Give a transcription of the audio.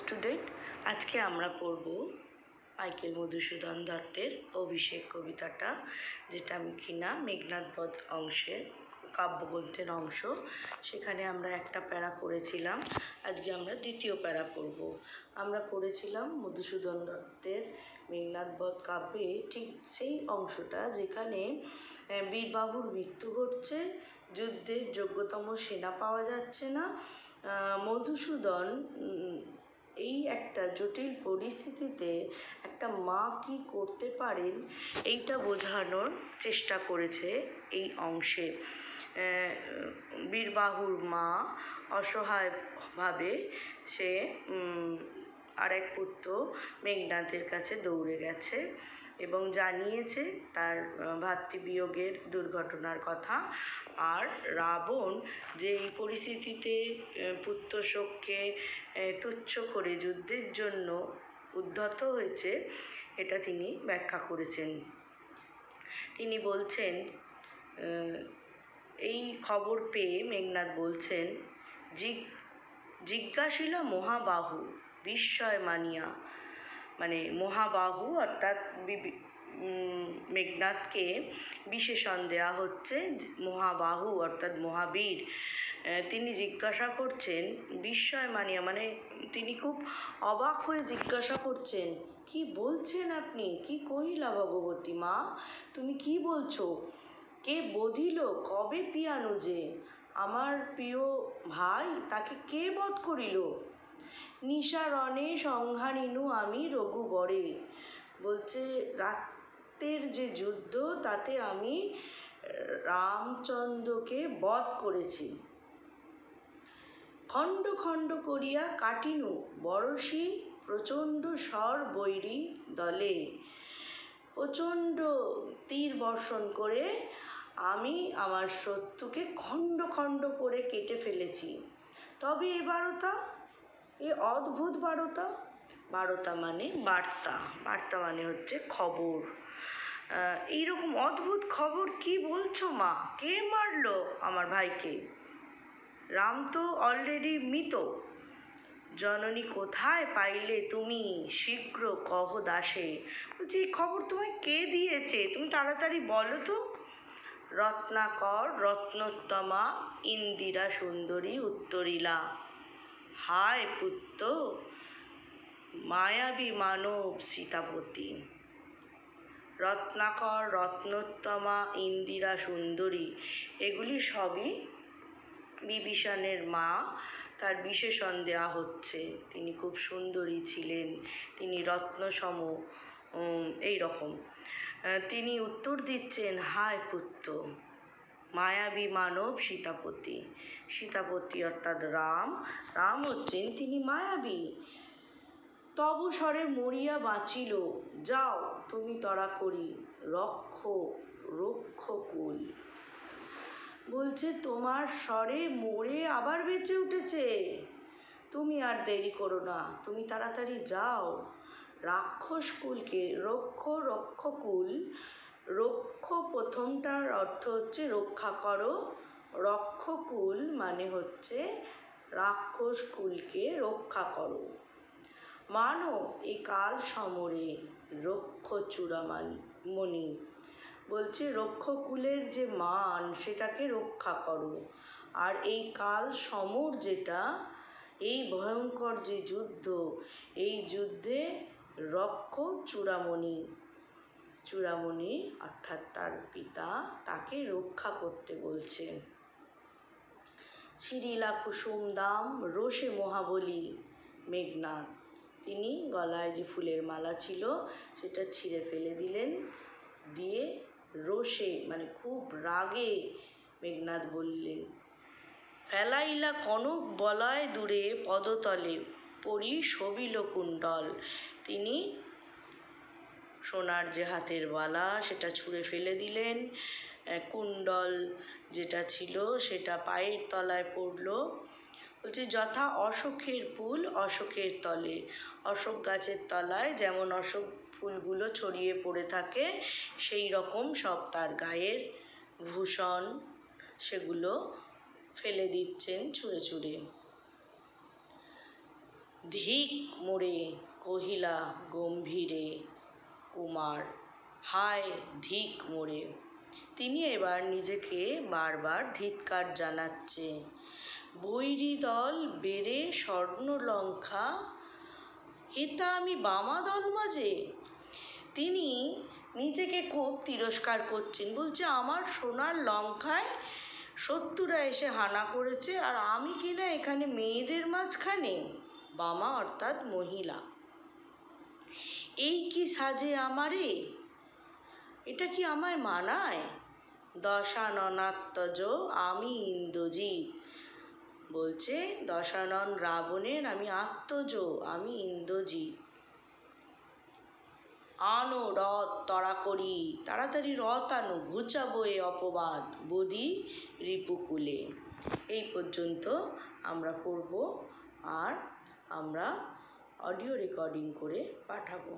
Student আজকে আমরা পড়ব মাইকেল মধুসূদন দত্তের অভিষেক কবিতাটা, যেটা আমি কিনা মেঘনাথ বধ অংশের কাব্যগ্রন্থের অংশ। সেখানে আমরা একটা প্যারা পড়েছিলাম, আজকে আমরা দ্বিতীয় প্যারা পড়ব। আমরা পড়েছিলাম মধুসূদন দত্তের মেঘনাথ বধ কাব্যে ঠিক সেই অংশটা, যেখানে বীরবাবুর মৃত্যু ঘটছে, যুদ্ধের যোগ্যতম সেনা পাওয়া যাচ্ছে না। মধুসূদন এই একটা জটিল পরিস্থিতিতে একটা মা কি করতে পারেন, এইটা বোঝানোর চেষ্টা করেছে এই অংশে। বীরবাহুর মা অসহায়ভাবে সে আরেক পুত্র মেঘনাথের কাছে দৌড়ে গেছে। এবং জানিয়েছে তার ভাতৃবিয়োগের দুর্ঘটনার কথা। আর রাবণ যে এই পরিস্থিতিতে আহ, পুত্র শোককে তুচ্ছ করে যুদ্ধের জন্য উদ্ধত হয়েছে এটা তিনি ব্যাখ্যা করেছেন। তিনি বলছেন এই খবর পেয়ে মেঘনাথ বলছেন জিজ্ঞাসিলা মহাবাহু বিস্ময় মানিয়া মানে মহাবাহু অর্থাৎ মেঘনাথকে বিশেষণ দেওয়া হচ্ছে মহাবাহু অর্থাৎ মহাবীর। তিনি জিজ্ঞাসা করছেন, বিস্ময় মানিয়া মানে তিনি খুব অবাক হয়ে জিজ্ঞাসা করছেন, কি বলছেন আপনি? কি কহিলা ভগবতী মা? তুমি কি বলছো? কে বধিল? কবে পিয়ানো যে? আমার প্রিয় ভাই তাকে কে বধ করিল? নিশারণে সংহারিনু আমি রঘুবরে। বলছে রাতের যে যুদ্ধ, তাতে আমি রামচন্দ্রকে বধ করেছি। খণ্ড খণ্ড করিয়া কাটিনু বরশি প্রচণ্ড স্বর বৈরী দলে। প্রচণ্ড তীর বর্ষণ করে আমি আমার শত্রুকে খণ্ড খণ্ড করে কেটে ফেলেছি। তবে এবারও বারোটা এ অদ্ভুত বারোটা বারোটা মানে বার্তা। বার্তা মানে হচ্ছে খবর। এইরকম অদ্ভুত খবর কি বলছো মা? কে মারলো আমার ভাইকে? রাম তো অলরেডি মৃত। জননী কোথায় পাইলে তুমি? শীঘ্র কহ দাসে। বলছি, এই খবর তোমায় কে দিয়েছে? তুমি তাড়াতাড়ি বলো তো। রত্নাকর, রত্নোত্তমা, ইন্দিরা সুন্দরী, উত্তরিলা। হায় পুত্র, মায়াবী মানব সীতাপতি। রত্নাকর, রত্নোত্তমা, ইন্দিরা সুন্দরী, এগুলি সবই বিভীষণের মা, তার বিশেষণ দেওয়া হচ্ছে। তিনি খুব সুন্দরী ছিলেন, তিনি রত্নসম এই রকম তিনি উত্তর দিচ্ছেন, হায় পুত্র, মায়াবী মানব সীতাপতি। সীতাপতি অর্থাৎ রাম। রাম হচ্ছেন তিনি মায়াবী। তব স্বরে মরিয়া বাঁচিল, যাও, তুমি তরা করি রক্ষ রক্ষ কুল বলছে, তোমার স্বরে মরে আবার বেঁচে উঠেছে। তুমি আর দেরি করো না, তুমি তাড়াতাড়ি যাও। রাক্ষস কুলকে রক্ষ, রক্ষকুল, রক্ষ প্রথমটার অর্থ হচ্ছে রক্ষা করো রক্ষকুল মানে হচ্ছে রাক্ষস কুলকে রক্ষা করো। মানো এই কাল সমরে রক্ষ চূড়ামানি মণি। বলছে রক্ষকুলের যে মান, সেটাকে রক্ষা করো। আর এই কাল সমর যেটা, এই ভয়ঙ্কর যে যুদ্ধ, এই যুদ্ধে রক্ষ চূড়ামণি চূড়ামণি অর্থাৎ তার পিতা তাকে রক্ষা করতে বলছে ছিরিলা কুসুম দাম রোষে মহাবলী মেঘনাথ তিনি গলায় যে ফুলের মালা ছিল, সেটা ছিঁড়ে ফেলে দিলেন। দিয়ে রোষে মানে খুব রাগে মেঘনাথ বললেন, ফেলাইলা কনক বলয় দূরে পদতলে পরি সবিল কুণ্ডল। তিনি সোনার যে হাতের বালা, সেটা ছুঁড়ে ফেলে দিলেন। কুণ্ডল যেটা ছিল সেটা পায়ের তলায় পড়ল। বলছে, যথা অশোকের ফুল অশোকের তলে। অশোক গাছের তলায় যেমন অশোক ফুলগুলো ছড়িয়ে পড়ে থাকে, সেই রকম সব তার গায়ের ভূষণ সেগুলো ফেলে দিচ্ছেন ছুঁড়ে ছুঁড়ে। ধিক মোড়ে কহিলা গম্ভীরে, কুমার, হায় ধিক মোড়ে তিনি এবার নিজেকে বারবার ধিৎকার জানাচ্ছে। বৈরী দল বেড়ে স্বর্ণলঙ্কা, হেতা আমি বামা দল মাঝে। তিনি নিজেকে খুব তিরস্কার করছেন, বলছে, আমার সোনার লঙ্কায় শত্রুরা এসে হানা করেছে, আর আমি কিনা এখানে মেয়েদের মাঝখানে? বামা অর্থাৎ মহিলা। এই কি সাজে আমারে? এটা কি আমায় মানায়? দশাননাত্মজ আমি ইন্দ্রজিৎ। বলছে, দশানন রাবণের আমি আত্মজ, আমি ইন্দ্রজিৎ। আনো রথ তড়া করি, তাড়াতাড়ি রথ আনো, ঘুচাবো এ অপবাদ বদি রিপুকুলে এই পর্যন্ত আমরা পড়ব আর আমরা অডিও রেকর্ডিং করে পাঠাবো।